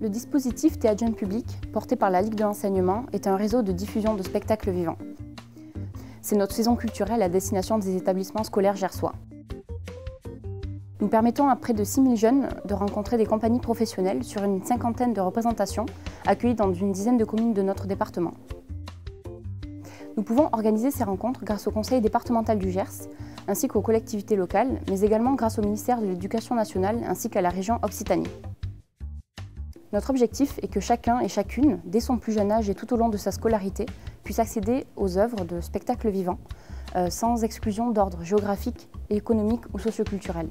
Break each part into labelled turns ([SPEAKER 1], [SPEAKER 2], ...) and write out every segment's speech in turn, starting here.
[SPEAKER 1] Le dispositif Jeune Public, porté par la Ligue de l'enseignement, est un réseau de diffusion de spectacles vivants. C'est notre saison culturelle à destination des établissements scolaires gersois. Nous permettons à près de 6000 jeunes de rencontrer des compagnies professionnelles sur une cinquantaine de représentations accueillies dans une dizaine de communes de notre département. Nous pouvons organiser ces rencontres grâce au Conseil départemental du Gers, ainsi qu'aux collectivités locales, mais également grâce au ministère de l'Éducation nationale ainsi qu'à la région Occitanie. Notre objectif est que chacun et chacune, dès son plus jeune âge et tout au long de sa scolarité, puisse accéder aux œuvres de spectacles vivants, euh, sans exclusion d'ordre géographique, économique ou socioculturel.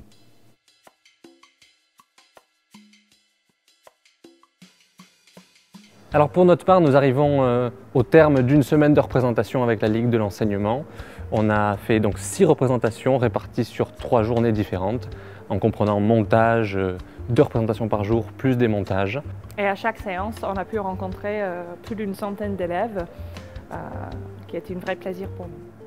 [SPEAKER 2] Alors pour notre part, nous arrivons euh, au terme d'une semaine de représentation avec la Ligue de l'enseignement. On a fait donc six représentations réparties sur trois journées différentes, en comprenant montage, euh, deux représentations par jour, plus des montages.
[SPEAKER 3] Et à chaque séance, on a pu rencontrer euh, plus d'une centaine d'élèves, qui est un vrai plaisir pour nous.